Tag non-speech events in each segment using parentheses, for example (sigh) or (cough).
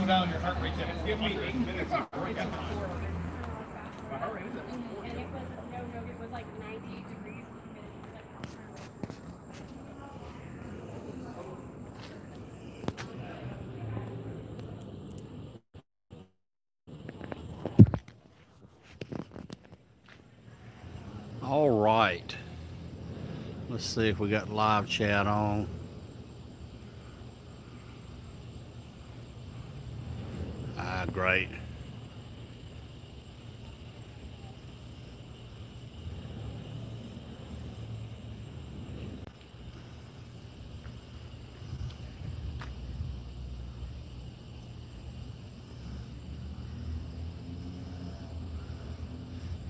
slow down your heart rate. It's giving me eight minutes of workout. My heart rate is at And it was, no, no, it was like 98 degrees. All right. Let's see if we got live chat on. Ah, great.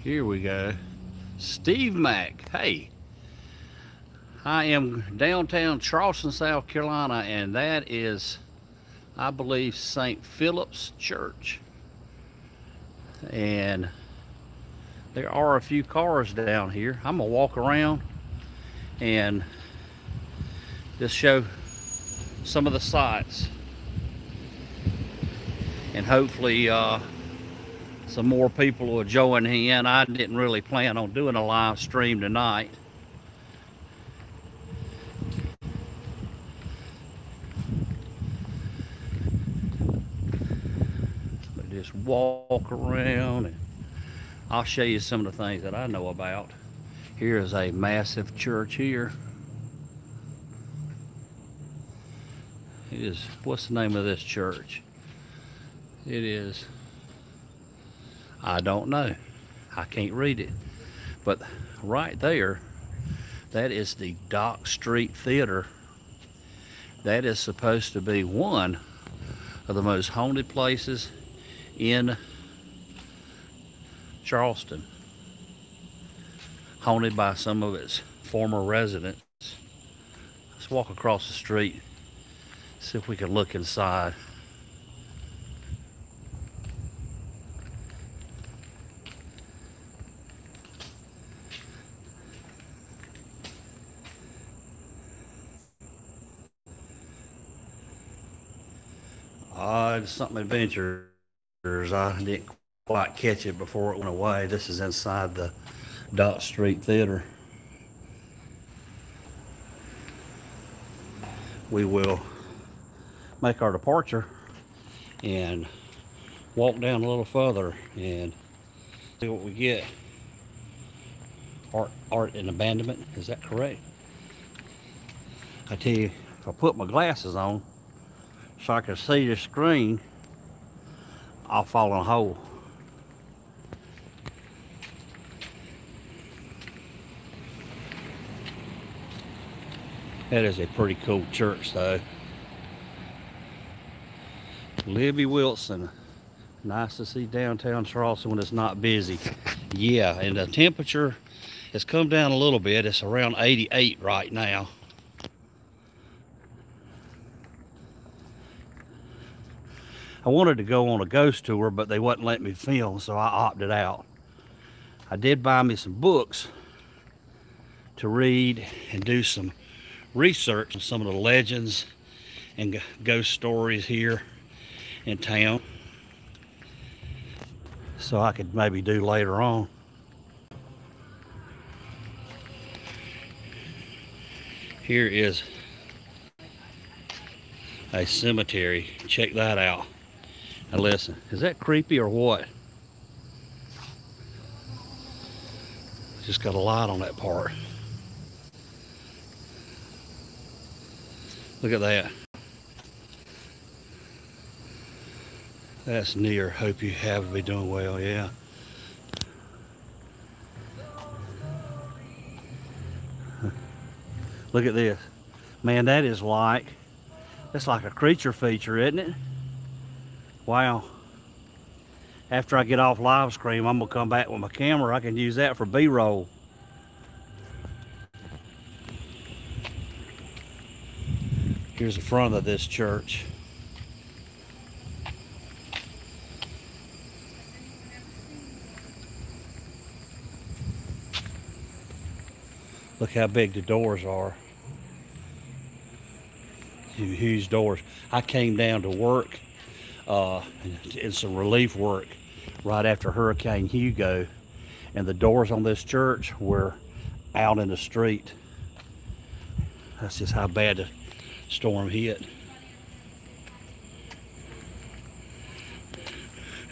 Here we go. Steve Mack. Hey, I am downtown Charleston, South Carolina, and that is, I believe, St. Philip's Church. And there are a few cars down here. I'm gonna walk around and just show some of the sights. And hopefully, uh, some more people will join in. I didn't really plan on doing a live stream tonight. But just walk around and I'll show you some of the things that I know about. Here is a massive church here. It is, what's the name of this church? It is I don't know. I can't read it. But right there, that is the Dock Street Theater. That is supposed to be one of the most haunted places in Charleston. Haunted by some of its former residents. Let's walk across the street, see if we can look inside. It's something adventures. I didn't quite catch it before it went away. This is inside the Dock Street Theater. We will make our departure and walk down a little further and see what we get. Art, art and abandonment, is that correct? I tell you, if I put my glasses on, so I can see the screen, I'll fall in a hole. That is a pretty cool church though. Libby Wilson. Nice to see downtown Charleston when it's not busy. Yeah, and the temperature has come down a little bit. It's around 88 right now. I wanted to go on a ghost tour, but they wouldn't let me film, so I opted out. I did buy me some books to read and do some research on some of the legends and ghost stories here in town. So I could maybe do later on. Here is a cemetery. Check that out. Now listen, is that creepy or what? Just got a light on that part. Look at that. That's near. Hope you have be doing well, yeah. Look at this. Man, that is like, that's like a creature feature, isn't it? Wow. After I get off live stream, I'm gonna come back with my camera. I can use that for B-roll. Here's the front of this church. Look how big the doors are. Huge doors. I came down to work uh, some relief work right after Hurricane Hugo, and the doors on this church were out in the street. That's just how bad the storm hit.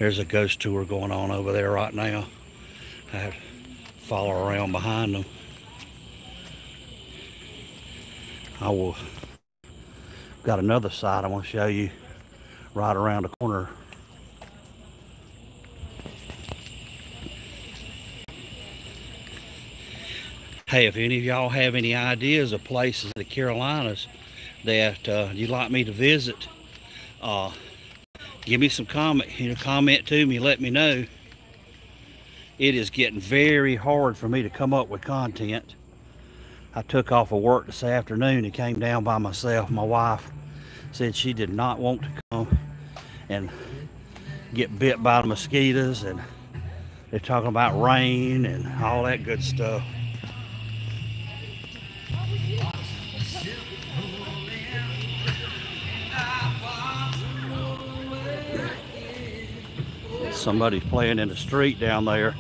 There's a ghost tour going on over there right now. I follow around behind them. I will got another side I want to show you right around the corner. Hey, if any of y'all have any ideas of places in the Carolinas that uh, you'd like me to visit, uh, give me some comment. You know, comment to me, let me know. It is getting very hard for me to come up with content. I took off of work this afternoon and came down by myself. My wife said she did not want to come and get bit by the mosquitoes and they're talking about rain and all that good stuff. Somebody's playing in the street down there.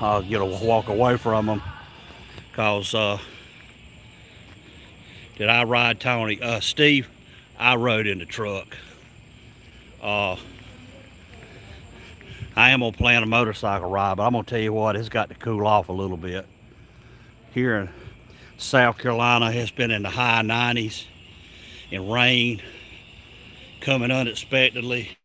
I'll get a walk away from them because uh, did I ride Tony? Uh, Steve, I rode in the truck. Uh, I am gonna plan a motorcycle ride, but I'm gonna tell you what, it's got to cool off a little bit. Here in South Carolina, it's been in the high 90s and rain coming unexpectedly.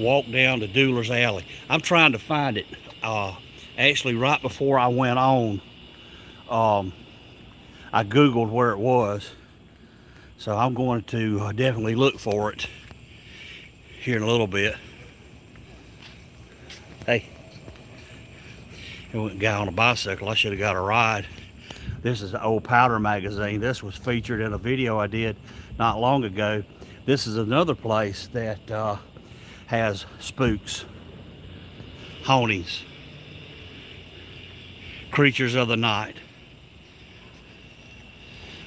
Walk down to Dueler's Alley. I'm trying to find it. Uh, actually, right before I went on, um, I Googled where it was. So I'm going to uh, definitely look for it here in a little bit. Hey, there went a guy on a bicycle. I should have got a ride. This is an old powder magazine. This was featured in a video I did not long ago. This is another place that uh, has spooks, hauntings, creatures of the night,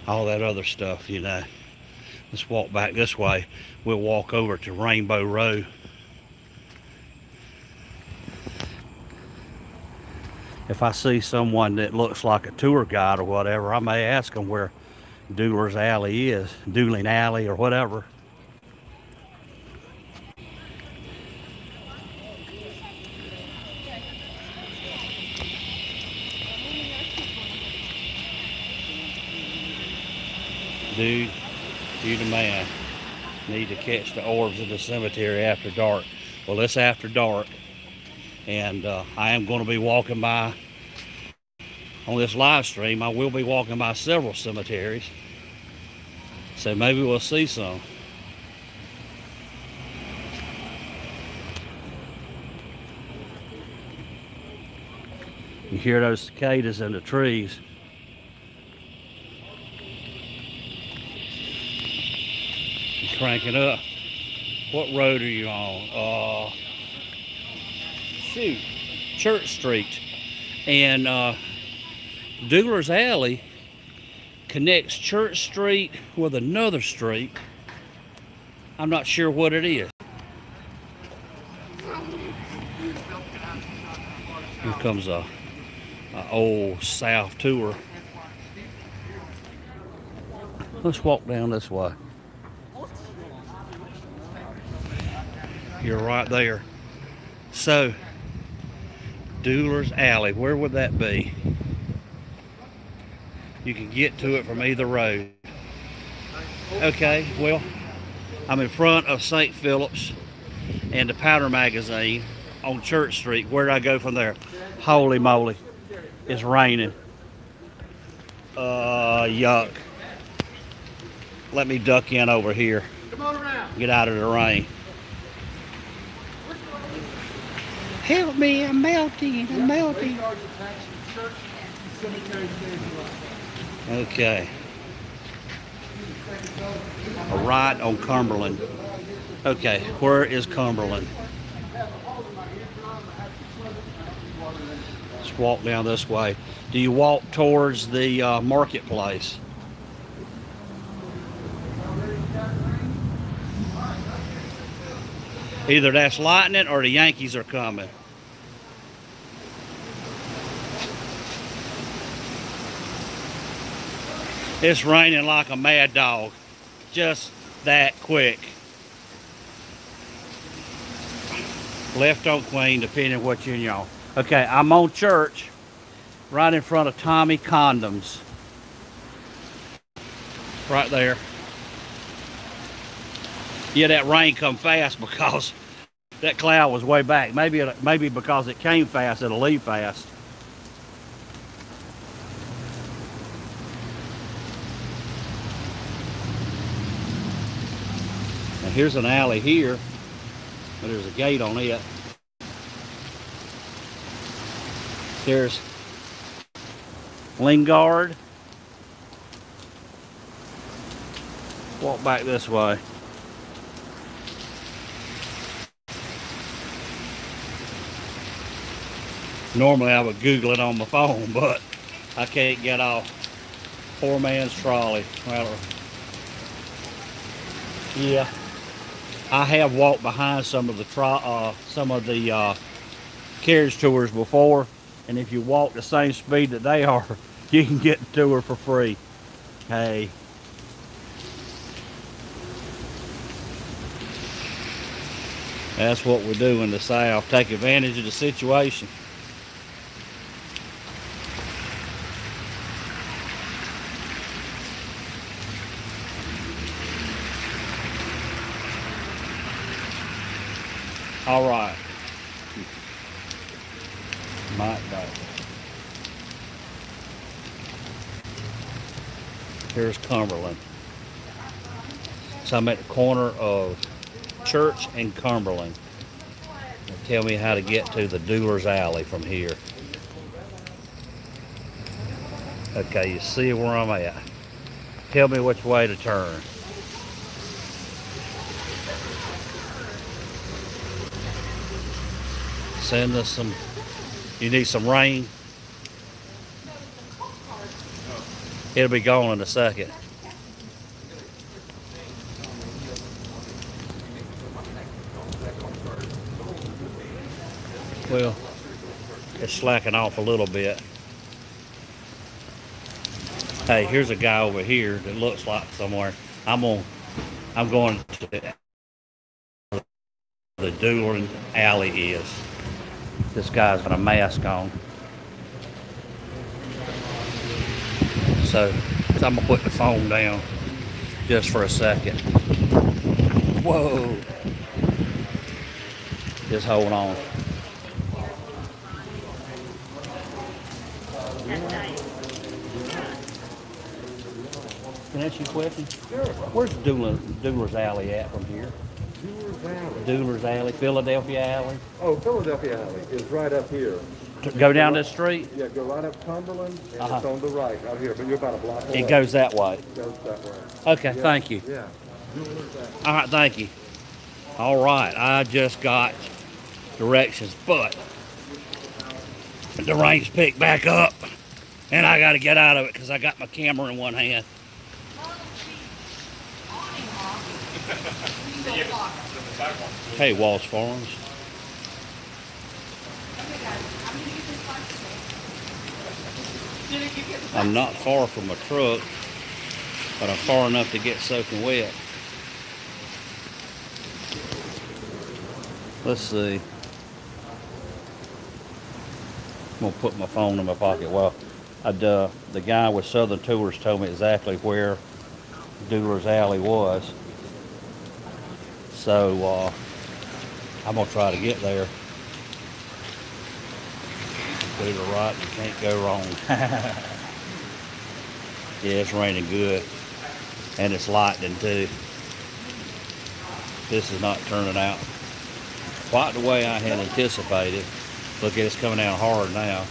all that other stuff, you know. Let's walk back this way. We'll walk over to Rainbow Row. If I see someone that looks like a tour guide or whatever, I may ask them where Dueler's Alley is, Dueling Alley or whatever. Dude, you the man. Need to catch the orbs in the cemetery after dark. Well, it's after dark. And uh, I am going to be walking by on this live stream. I will be walking by several cemeteries. So maybe we'll see some. You hear those cicadas in the trees. Cranking up. What road are you on? Uh, shoot, Church Street. And uh, Alley connects Church Street with another street. I'm not sure what it is. Here comes a, a old South tour. Let's walk down this way. You're right there. So, Dueler's Alley, where would that be? You can get to it from either road. Okay, well, I'm in front of St. Philip's and the Powder Magazine on Church Street. Where do I go from there? Holy moly, it's raining. Uh, yuck. Let me duck in over here. Get out of the rain. Help me, I'm melting, I'm melting. Okay. A right on Cumberland. Okay, where is Cumberland? Let's walk down this way. Do you walk towards the uh, marketplace? Either that's lightning or the Yankees are coming. It's raining like a mad dog. Just that quick. Left on Queen, depending what you and y'all. Okay, I'm on church, right in front of Tommy Condon's. Right there. Yeah, that rain come fast (laughs) because that cloud was way back. Maybe it, maybe because it came fast, it'll leave fast. And here's an alley here, but there's a gate on it. There's Lingard. Walk back this way. Normally I would Google it on my phone, but I can't get off. Poor man's trolley. Well, yeah, I have walked behind some of the uh, some of the uh, carriage tours before, and if you walk the same speed that they are, (laughs) you can get the tour for free. Hey. That's what we do in the South. Take advantage of the situation. All right. Mike Dyke. Here's Cumberland. So I'm at the corner of Church and Cumberland. Tell me how to get to the Duelers Alley from here. Okay, you see where I'm at. Tell me which way to turn. Send us some. You need some rain. It'll be gone in a second. Well, it's slacking off a little bit. Hey, here's a guy over here that looks like somewhere. I'm on. I'm going to the Doolin Alley is. This guy's got a mask on. So, so I'm gonna put the phone down just for a second. Whoa. Just hold on. Can I ask you a question? Sure. Where's Doolin, Duelers Alley at from here? Duelers Alley. Duelers Alley, Philadelphia Alley? Oh, Philadelphia Alley is right up here. To Go down this street? Yeah, go right up Cumberland, and Uh-huh. it's on the right, out here, but you're about a block away. It goes that way. Goes that way. Okay, Yeah, thank you. Yeah. All right, thank you. All right, I just got directions, but the rain's picked back up, and I got to get out of it because I got my camera in one hand. Hey, Walls Farms. I'm not far from a truck, but I'm far enough to get soaking wet. Let's see. I'm gonna put my phone in my pocket. Well, uh, the guy with Southern Tours told me exactly where Duelers Alley was. So uh, I'm gonna try to get there. To the right, you can't go wrong. (laughs) yeah, it's raining good, and it's lightning too. This is not turning out quite the way I had anticipated. Look it, it's coming down hard now.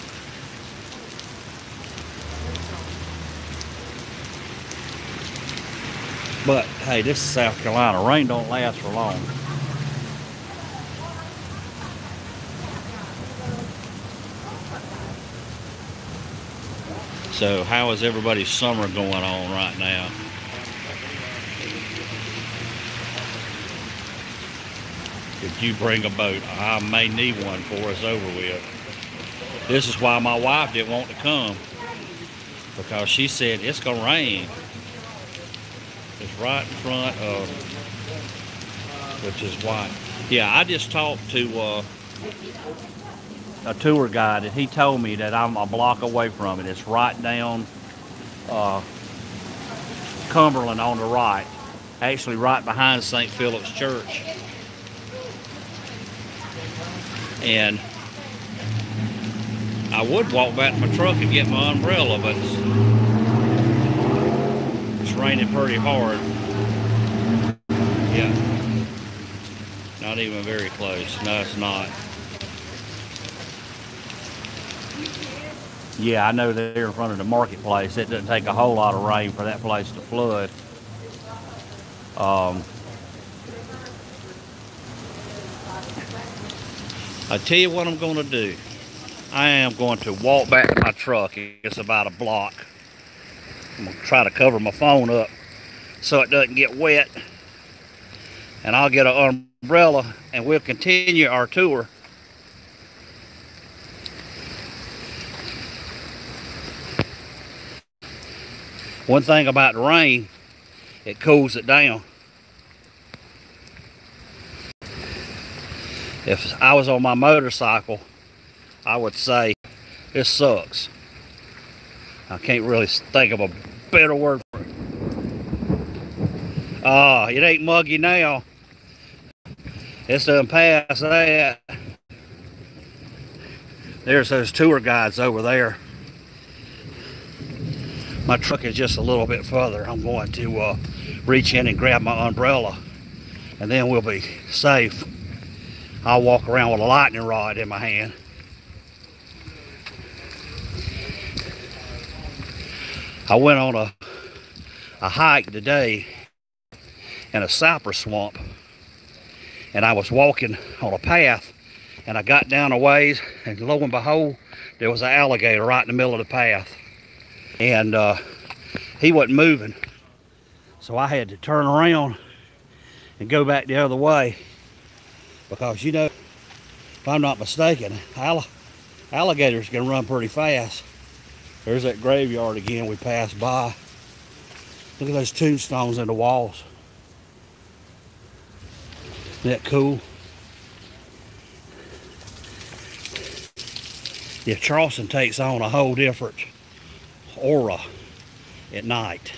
But hey, this is South Carolina. Rain don't last for long. So how is everybody's summer going on right now? Could you bring a boat? I may need one for us over with. This is why my wife didn't want to come. Because she said it's gonna rain. It's right in front of which is why. Yeah, I just talked to uh, a tour guide and he told me that I'm a block away from it. It's right down uh, Cumberland on the right. Actually right behind St. Philip's Church. And I would walk back to my truck and get my umbrella, but raining pretty hard. Yeah. Not even very close. No, it's not. Yeah, I know they're in front of the marketplace. It doesn't take a whole lot of rain for that place to flood. Um, I tell you what I'm going to do. I am going to walk back to my truck. It's about a block. I'm going to try to cover my phone up so it doesn't get wet. And I'll get an umbrella and we'll continue our tour. One thing about the rain, it cools it down. If I was on my motorcycle, I would say this sucks. I can't really think of a better word for it. Ah, it ain't muggy now. It's done past that. There's those tour guides over there. My truck is just a little bit further. I'm going to uh, reach in and grab my umbrella and then we'll be safe. I'll walk around with a lightning rod in my hand. I went on a, a hike today in a cypress swamp and I was walking on a path and I got down a ways and lo and behold there was an alligator right in the middle of the path. And uh, he wasn't moving. So I had to turn around and go back the other way because you know if I'm not mistaken all alligators can run pretty fast there's that graveyard again we passed by. Look at those tombstones in the walls. Isn't that cool? Yeah Charleston takes on a whole different aura at night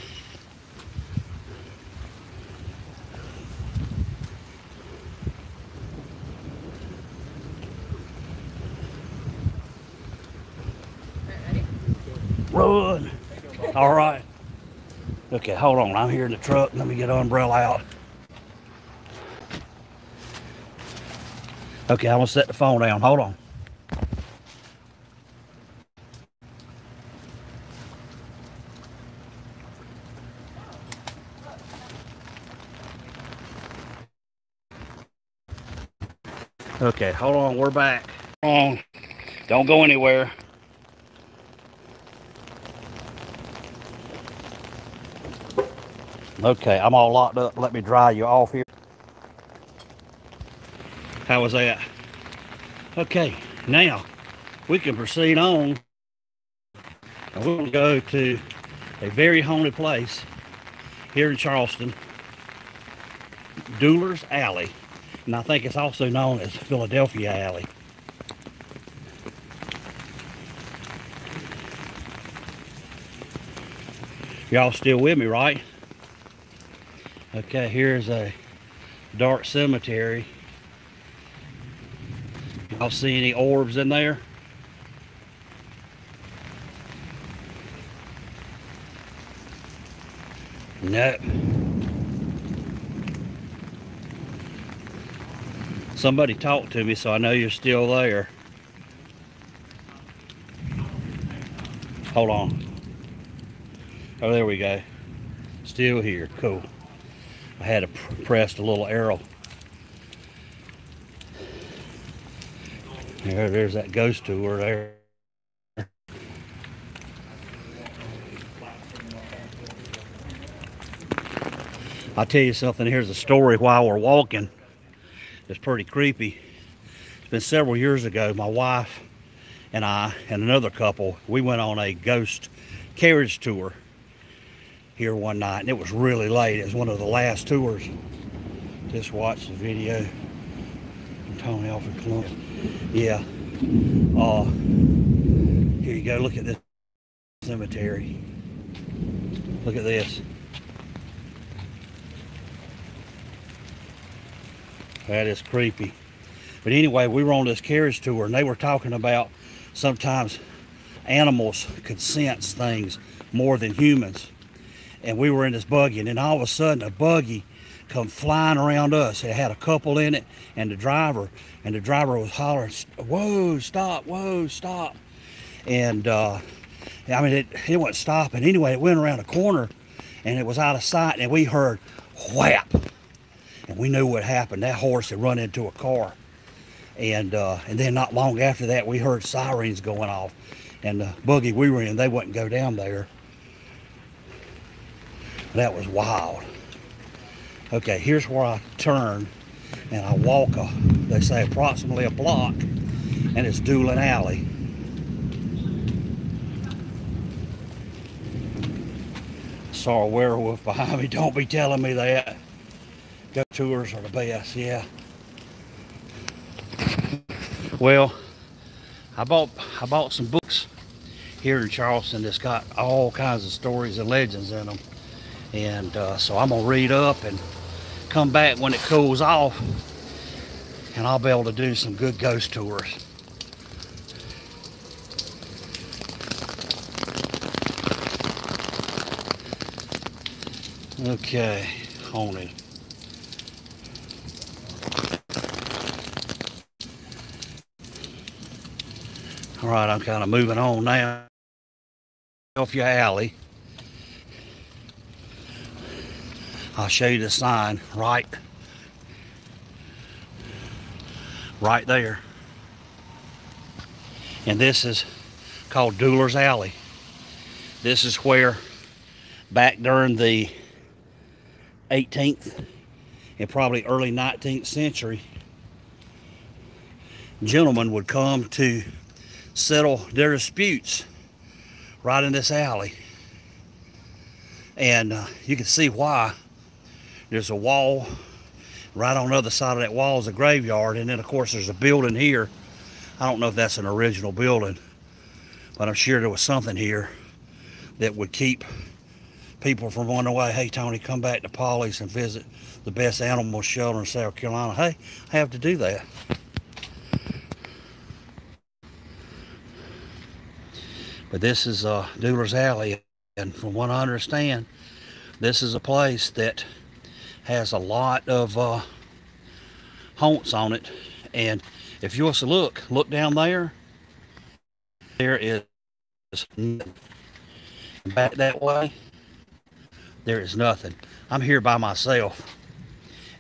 All right. Okay, hold on. I'm here in the truck. Let me get an umbrella out. Okay, I'm gonna set the phone down. Hold on. Okay, hold on. We're back. Hold on. Don't go anywhere. Okay, I'm all locked up. Let me dry you off here. How was that? Okay, now we can proceed on. And we're going to go to a very haunted place here in Charleston, Dueler's Alley. And I think it's also known as Philadelphia Alley. Y'all still with me, right? Okay, here's a dark cemetery. Y'all see any orbs in there? Nope. Somebody talked to me, so I know you're still there. Hold on. Oh, there we go. Still here. Cool. I had to pressed a little arrow. There, there's that ghost tour there. I'll tell you something. Here's a story while we're walking. It's pretty creepy. It's been several years ago. My wife and I and another couple, we went on a ghost carriage tour here one night, and it was really late. It was one of the last tours. Just watch the video. Tony Alfred Columbus. Yeah. Uh, here you go. Look at this cemetery. Look at this. That is creepy. But anyway, we were on this carriage tour and they were talking about sometimes animals could sense things more than humans. And we were in this buggy and then all of a sudden a buggy come flying around us. It had a couple in it and the driver. And the driver was hollering, whoa, stop, whoa, stop. And uh, I mean, it, it wasn't stopping. Anyway, it went around a corner and it was out of sight and we heard whap. And we knew what happened. That horse had run into a car. And uh, and then not long after that, we heard sirens going off. And the buggy we were in, they wouldn't go down there. That was wild. Okay, here's where I turn and I walk, a, they say approximately a block, and it's Doolin Alley. Saw a werewolf behind me. Don't be telling me that. Go tours are the best, yeah. Well, I bought I bought some books here in Charleston that's got all kinds of stories and legends in them, and uh, so I'm gonna read up and come back when it cools off, and I'll be able to do some good ghost tours. Okay, haunted. All right, I'm kind of moving on now. Off your alley. I'll show you the sign right, right there. And this is called Dueler's Alley. This is where back during the 18th and probably early 19th century, gentlemen would come to settle their disputes right in this alley. And uh, you can see why. There's a wall right on the other side of that wall is a graveyard. And then, of course, there's a building here. I don't know if that's an original building, but I'm sure there was something here that would keep people from running away. Hey, Tony, come back to Polly's and visit the best animal shelter in South Carolina. Hey, I have to do that. But this is uh, Alley, and from what I understand, this is a place that has a lot of uh, haunts on it. And if you was to look, look down there, there is. Back that way, there is nothing. I'm here by myself.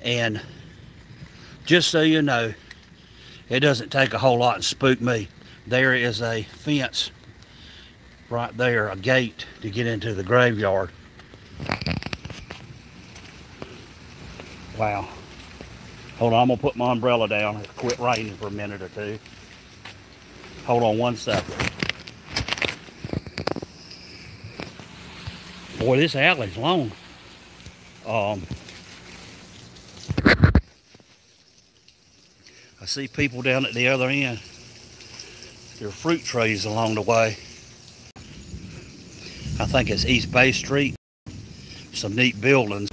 And just so you know, it doesn't take a whole lot to spook me. There is a fence right there, a gate to get into the graveyard. Wow. Hold on, I'm gonna put my umbrella down. It's quit raining for a minute or two. Hold on one second. Boy, this alley's long. Um, I see people down at the other end. There are fruit trees along the way. I think it's East Bay Street. Some neat buildings.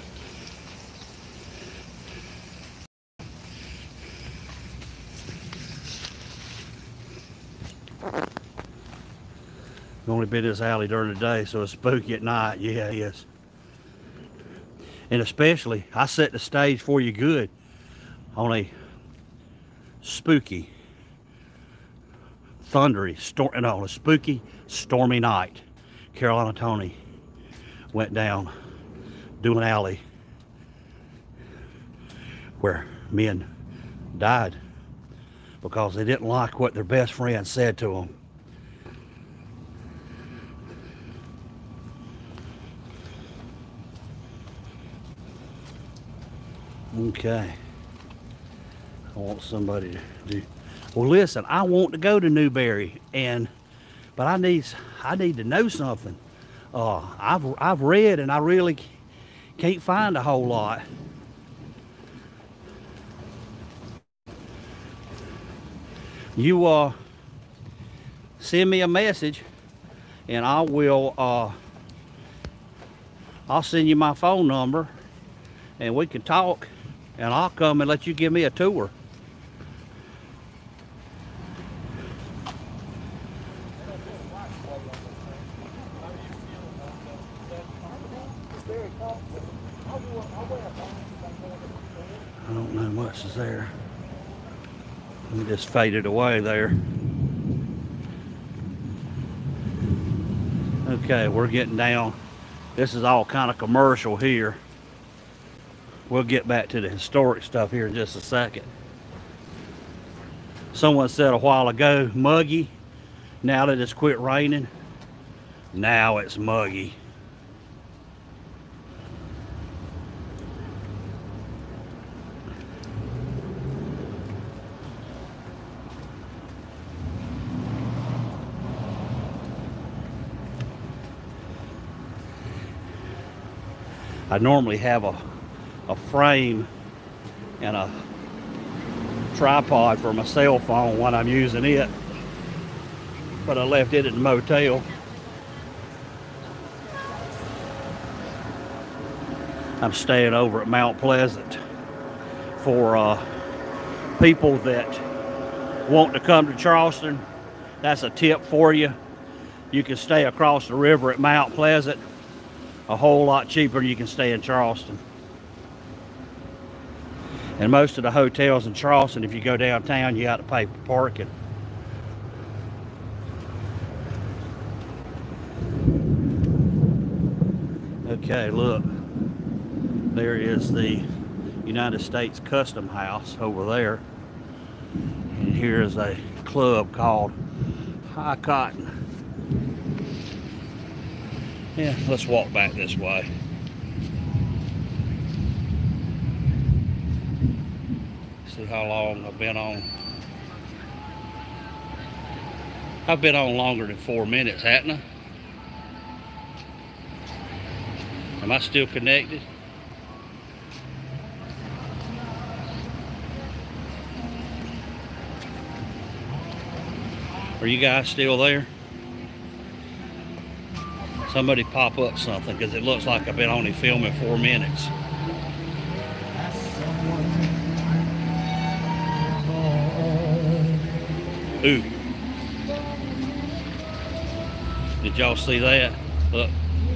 Only been this alley during the day, so it's spooky at night. Yeah, it is. And especially, I set the stage for you good on a spooky, thundery, storm, no, a spooky, stormy night. Carolina Tony went down Doolin Alley where men died because they didn't like what their best friend said to them. Okay. I want somebody to do. Well, listen, I want to go to Newberry, and but I need I need to know something. Uh, I've I've read, and I really can't find a whole lot. You uh send me a message, and I will uh I'll send you my phone number, and we can talk, and I'll come and let you give me a tour. I don't know much is there. It just faded away there. Okay, we're getting down. This is all kind of commercial here. We'll get back to the historic stuff here in just a second. Someone said a while ago, muggy. Now that it's quit raining, now it's muggy. I normally have a, a frame and a tripod for my cell phone when I'm using it. But I left it at the motel. I'm staying over at Mount Pleasant for uh, people that want to come to Charleston. That's a tip for you. You can stay across the river at Mount Pleasant a whole lot cheaper than you can stay in Charleston. And most of the hotels in Charleston, if you go downtown, you got to pay for parking. Okay, look. There is the United States Custom House over there. And here's a club called High Cotton. Yeah, let's walk back this way. See how long I've been on. I've been on longer than four minutes, hadn't I? Am I still connected? Are you guys still there? Somebody pop up something because it looks like I've been only filming four minutes. Ooh. Did y'all see that? Look,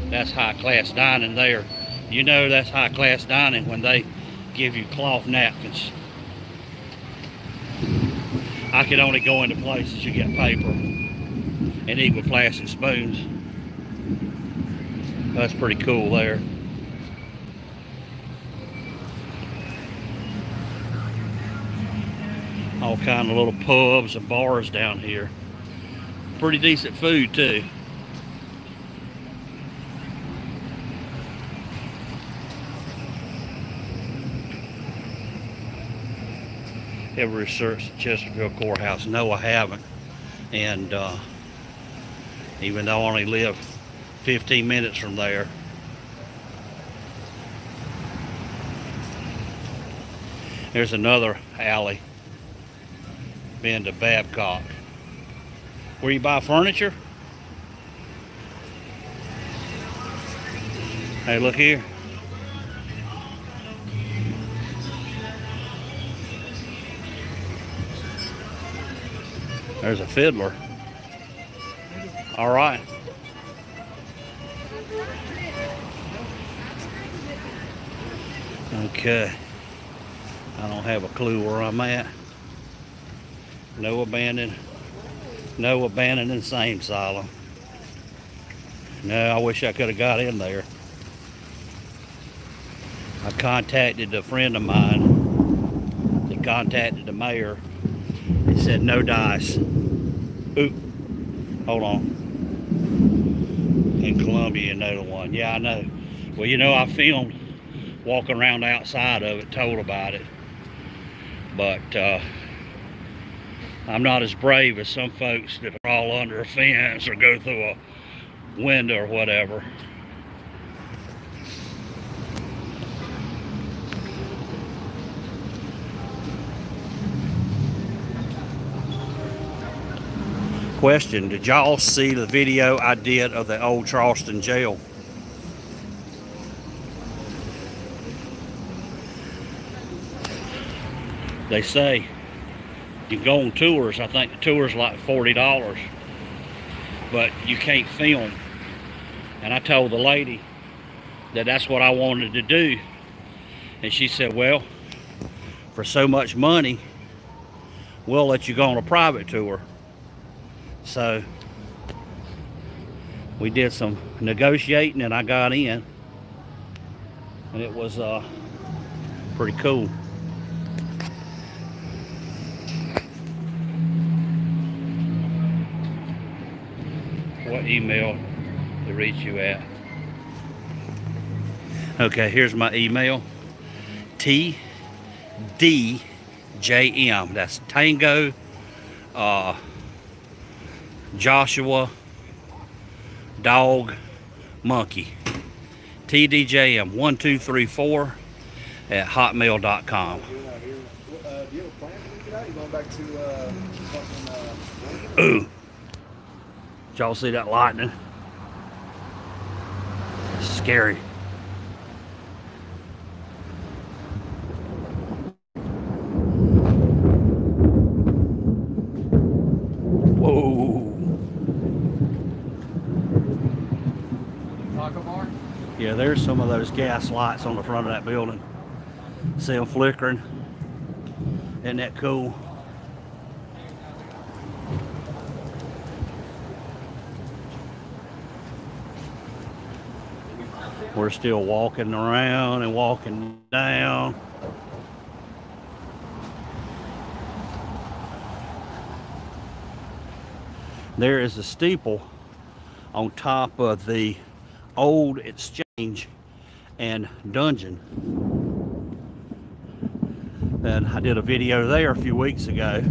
that's high class dining there. You know that's high class dining when they give you cloth napkins. I could only go into places you get paper and eat with plastic spoons. That's pretty cool there. All kind of little pubs and bars down here. Pretty decent food too. Ever researched the Chesterfield Courthouse? No, I haven't. And uh, even though I only live 15 minutes from there. There's another alley. Been to Babcock. Where you buy furniture? Hey, look here. There's a fiddler. All right. Okay. I don't have a clue where I'm at. No abandoned, no abandoned insane asylum. No, I wish I could have got in there. I contacted a friend of mine that contacted the mayor. He said no dice. Ooh, hold on. In Columbia, the one. Yeah, I know. Well, you know, I filmed walking around outside of it, told about it. But uh, I'm not as brave as some folks that crawl under a fence or go through a window or whatever. Question Did y'all see the video I did of the old Charleston jail? They say you can go on tours. I think the tour's like $40, but you can't film. And I told the lady that that's what I wanted to do. And she said, well, for so much money, we'll let you go on a private tour. So we did some negotiating and I got in. And it was uh, pretty cool. Email to reach you at? Okay, here's my email. T D J M. That's Tango uh, Joshua Dog Monkey. TDJM1234 at hotmail.com. Ooh. Y'all see that lightning? Scary. Whoa. Yeah, there's some of those gas lights on the front of that building. See them flickering. Isn't that cool? We're still walking around and walking down. There is a steeple on top of the old exchange and dungeon. And I did a video there a few weeks ago.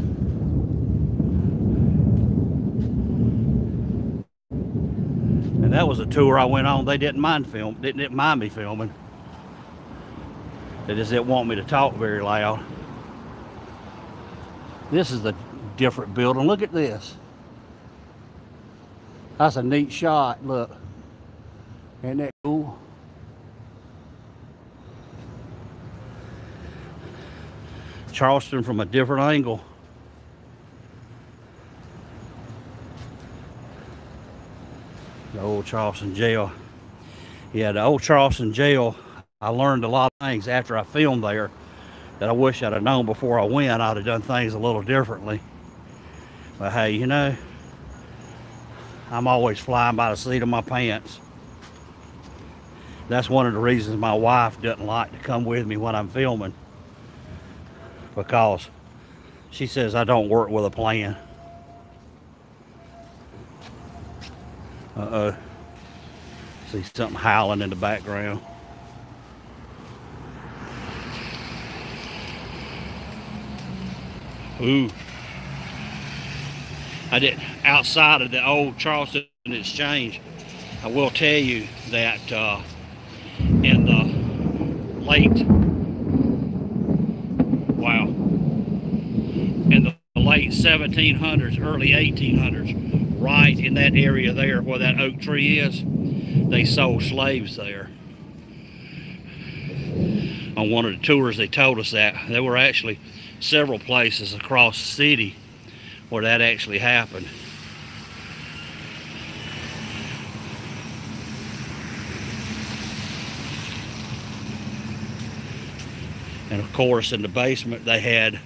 That was a tour I went on. They didn't mind film, didn't, didn't mind me filming. They just didn't want me to talk very loud. This is a different building. Look at this. That's a neat shot. Look. Isn't that cool? Charleston from a different angle. The old Charleston jail. Yeah, the old Charleston jail, I learned a lot of things after I filmed there that I wish I'd have known before I went. I'd have done things a little differently. But hey, you know, I'm always flying by the seat of my pants. That's one of the reasons my wife doesn't like to come with me when I'm filming. Because she says I don't work with a plan. Uh-oh. See something howling in the background. Ooh. I did outside of the old Charleston Exchange. I will tell you that uh, in the late, wow, in the late 1700s, early 1800s, right in that area there where that oak tree is, they sold slaves there. On one of the tours, they told us that there were actually several places across the city where that actually happened. And of course, in the basement, they had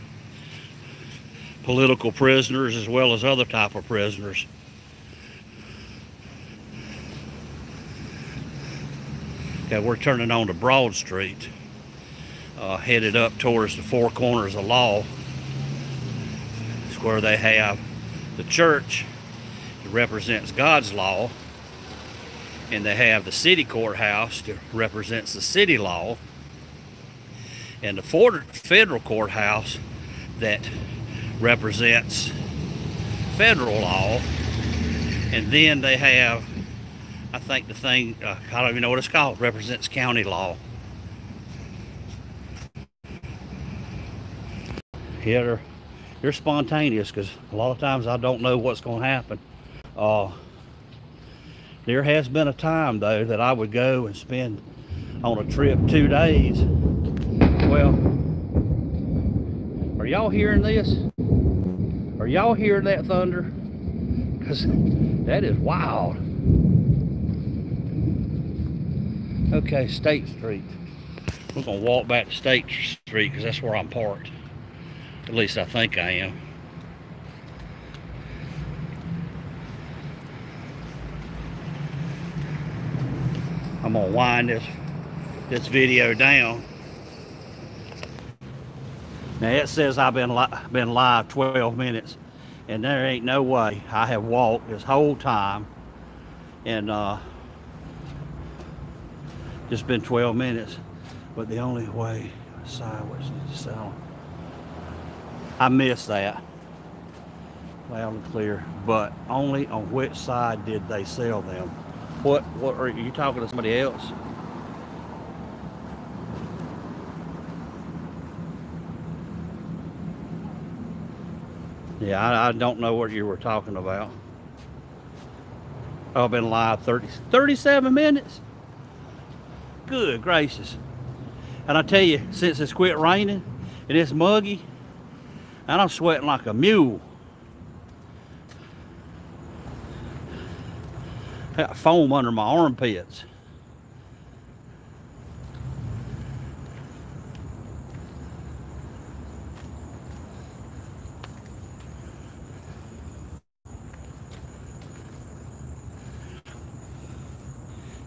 political prisoners as well as other type of prisoners. We're turning on to Broad Street, uh, headed up towards the Four Corners of Law. It's where they have the church that represents God's law, and they have the city courthouse that represents the city law, and the federal courthouse that represents federal law, and then they have, I think the thing, uh, I don't even know what it's called, represents county law. Yeah, they're, they're spontaneous because a lot of times I don't know what's going to happen. Uh, there has been a time though that I would go and spend on a trip two days. Well, are y'all hearing this? Are y'all hearing that thunder? Because that is wild. Okay, State Street. We're going to walk back to State Street because that's where I'm parked. At least I think I am. I'm gonna wind this this video down. Now it says I've been li been live 12 minutes, and there ain't no way I have walked this whole time, and uh, just been 12 minutes. But the only way sideways is sound. I missed that loud and clear. But only on which side did they sell them? What? What are you talking to somebody else? Yeah, I, I don't know what you were talking about. I've been live 30, 37 minutes. Good gracious. And I tell you, since it's quit raining and it's muggy, and I'm sweating like a mule. I got foam under my armpits.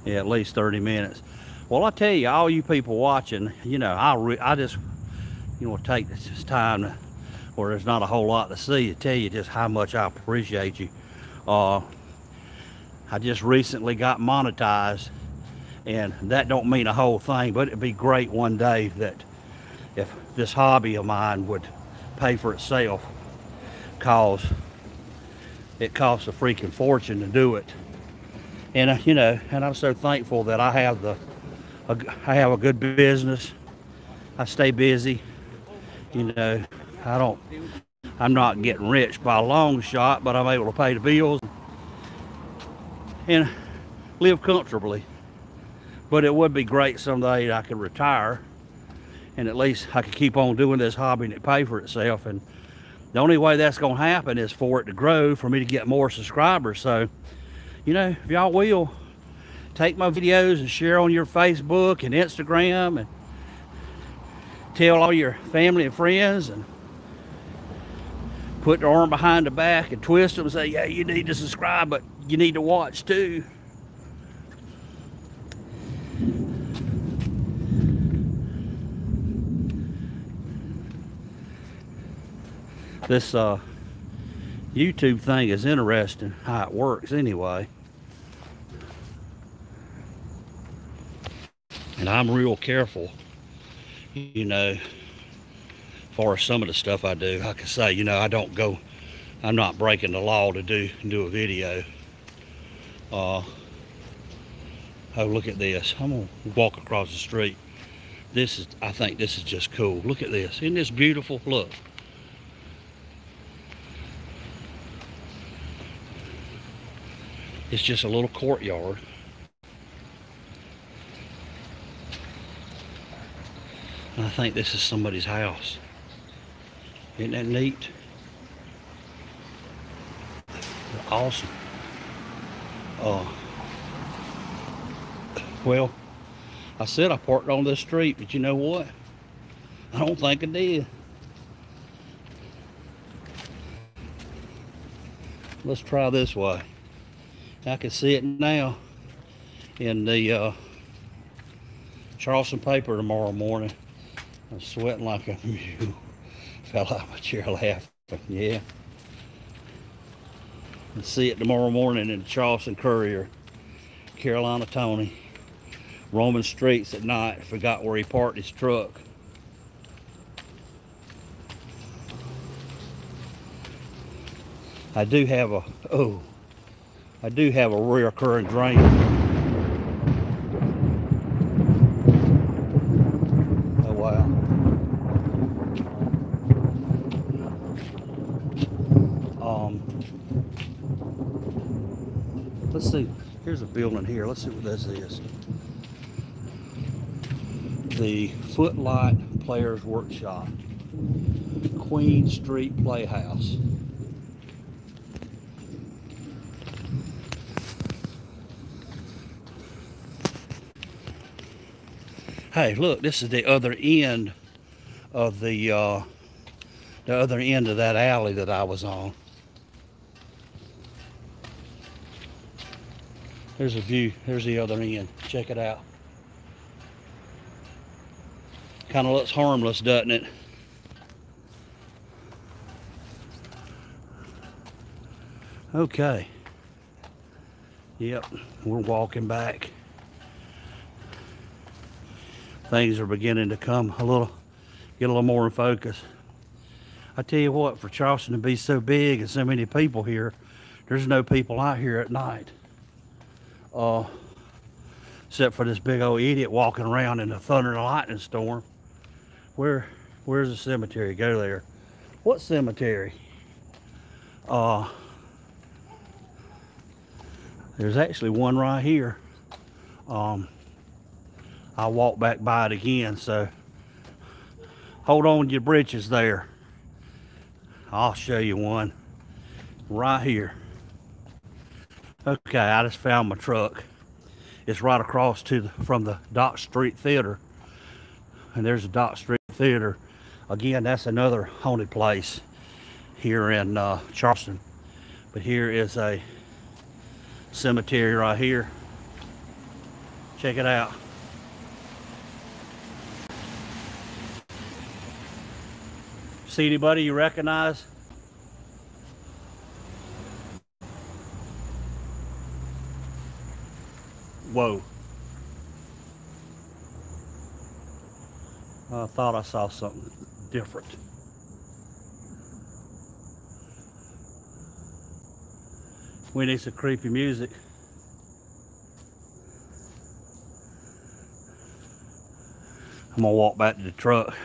Yeah, at least 30 minutes. Well, I tell you, all you people watching, you know, I I just, you know, take this time where there's not a whole lot to see to tell you just how much I appreciate you. Uh, I just recently got monetized, and that don't mean a whole thing, but it'd be great one day that if this hobby of mine would pay for itself, cause it costs a freaking fortune to do it and uh, you know and i'm so thankful that i have the i have a good business. I stay busy you know. I don't i'm not getting rich by a long shot but i'm able to pay the bills and live comfortably. But it would be great someday i could retire and at least i could keep on doing this hobby and it pay for itself. And the only way that's going to happen is for it to grow for me to get more subscribers. So you know, if y'all will, take my videos and share on your Facebook and Instagram and tell all your family and friends and put their arm behind the back and twist them and say, yeah, you need to subscribe, but you need to watch too. This uh, YouTube thing is interesting how it works anyway. And I'm real careful, you know, As far as some of the stuff I do. I say, you know, I don't go, I'm not breaking the law to do do a video. Uh, oh, look at this. I'm gonna walk across the street. This is, I think this is just cool. Look at this. Isn't this beautiful? Look. It's just a little courtyard. I think this is somebody's house. Isn't that neat? Awesome. Oh. Well, I said I parked on this street, but you know what? I don't think I did. Let's try this way. I can see it now in the uh, Charleston paper tomorrow morning. I'm sweating like a (laughs) mule. Fell out my chair laughing. Yeah. And see it tomorrow morning in the Charleston Courier. Carolina Tony. Roman streets at night. Forgot where he parked his truck. I do have a, oh, I do have a reoccurring drain. Here's a building here. Let's see what this is. The Footlight Players Workshop. Queen Street Playhouse. Hey, look, this is the other end of the uh, the other end of that alley that I was on. There's a view. There's the other end. Check it out. Kind of looks harmless, doesn't it? Okay. Yep, we're walking back. Things are beginning to come a little, get a little more in focus. I tell you what, for Charleston to be so big and so many people here, there's no people out here at night. Uh, except for this big old idiot walking around in a thunder and lightning storm. Where, where's the cemetery? Go there. What cemetery? Uh, there's actually one right here. Um, I'll walk back by it again, so hold on to your britches there. I'll show you one right here. Okay, I just found my truck. It's right across to the, from the Dock Street Theater. And there's the Dock Street Theater. Again, that's another haunted place here in uh, Charleston. But here is a cemetery right here. Check it out. See anybody you recognize? Whoa. I thought I saw something different. We need some creepy music. I'm gonna walk back to the truck.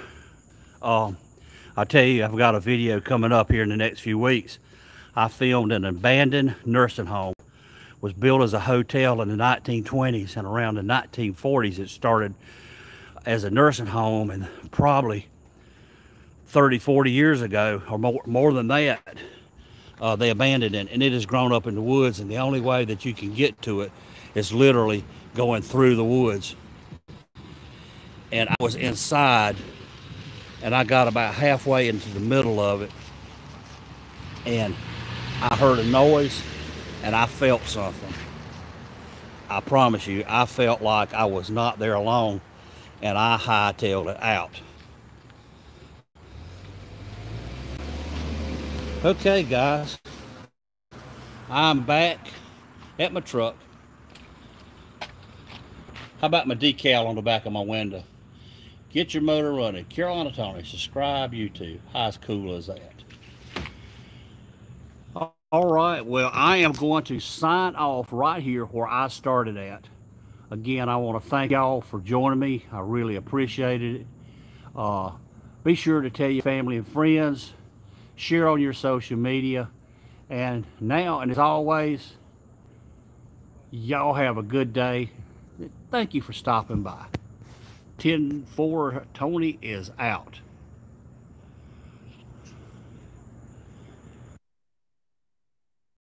Um, I tell you, I've got a video coming up here in the next few weeks. I filmed an abandoned nursing home. Was built as a hotel in the 1920s and around the 1940s it started as a nursing home and probably 30, 40 years ago or more, more than that, uh, they abandoned it and it has grown up in the woods and the only way that you can get to it is literally going through the woods. And I was inside and I got about halfway into the middle of it and I heard a noise and I felt something. I promise you, I felt like I was not there alone and I hightailed it out. Okay, guys, I'm back at my truck. How about my decal on the back of my window? Get your motor running. Carolina Tony, subscribe YouTube. How cool as that? All right, well, I am going to sign off right here where I started at. Again, I want to thank y'all for joining me. I really appreciated it. Uh, be sure to tell your family and friends. Share on your social media. And now, and as always, y'all have a good day. Thank you for stopping by. 10-4 Tony is out.